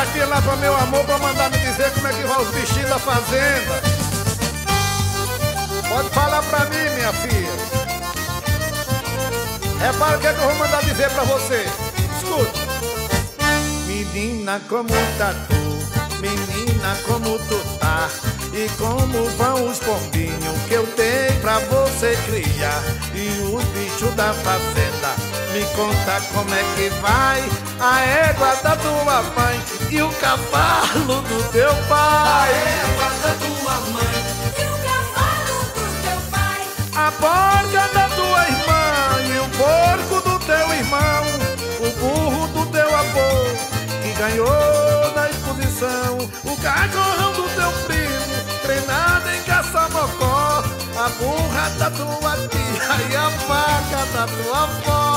cartinha lá pra meu amor pra mandar me dizer como é que vai os bichinhos da fazenda. Pode falar pra mim, minha filha. Repara o que, é que eu vou mandar dizer pra você. Escuta. Menina, como tá tu? Menina, como tu tá? E como vão os pombinhos que eu dei pra você criar? E os bichos da fazenda, me conta como é que vai a égua da tua mãe e o cavalo do teu pai. A égua da tua mãe e o cavalo do teu pai. A porca da tua irmã e o porco do teu irmão, o burro do teu avô que ganhou na exposição, o cachorrão do teu primo, treinado em caça-mocó, a burra da tua tia e a vaca da tua avó.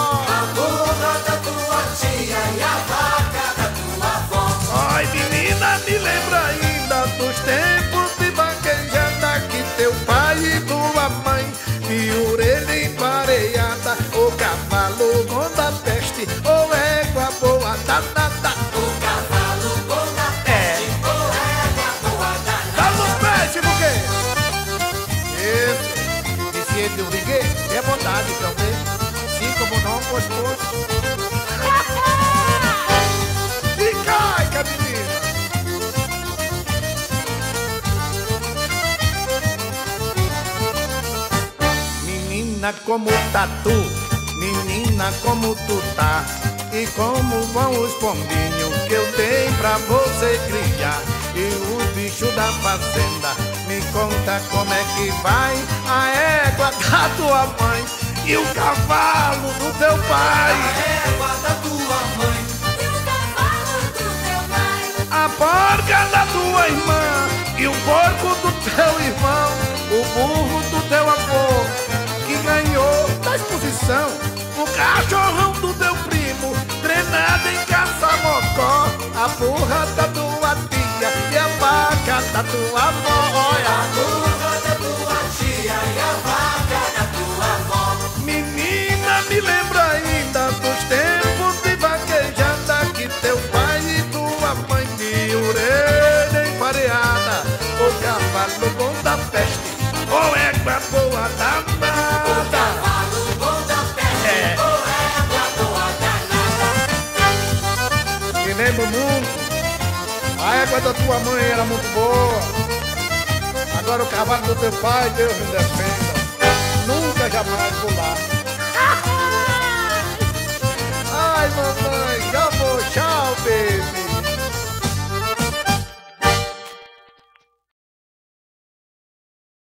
Ou égua boa danada. O cavalo bom da É. peste, ou égua boa danada. Dá nos peixe, por quê? Esse, deficiente do vinguê, é bondade, também. Sim, como não, pois, pois. E cai, menina. Menina como tá tu, menina como tu tá E como vão os pombinhos que eu dei pra você criar E os bichos da fazenda, me conta como é que vai A égua da tua mãe e o cavalo do teu pai A égua da tua mãe e o cavalo do teu pai. A porca da tua irmã e o porco do teu irmão, o burro do teu avô que ganhou da exposição, o cachorrão da tua avó. A Olha, burra da tua tia e a vaca da tua avó. menina, me lembra ainda dos tempos de vaquejada que teu pai e tua mãe de orelha empareada, o cavalo bom da peste, ou égua boa O danada. cavalo bom da peste, É. ou égua boa danada. Me lembro muito, a égua da tua mãe era muito boa. Agora o cavalo do teu pai, Deus me defenda. Nunca jamais vou lá.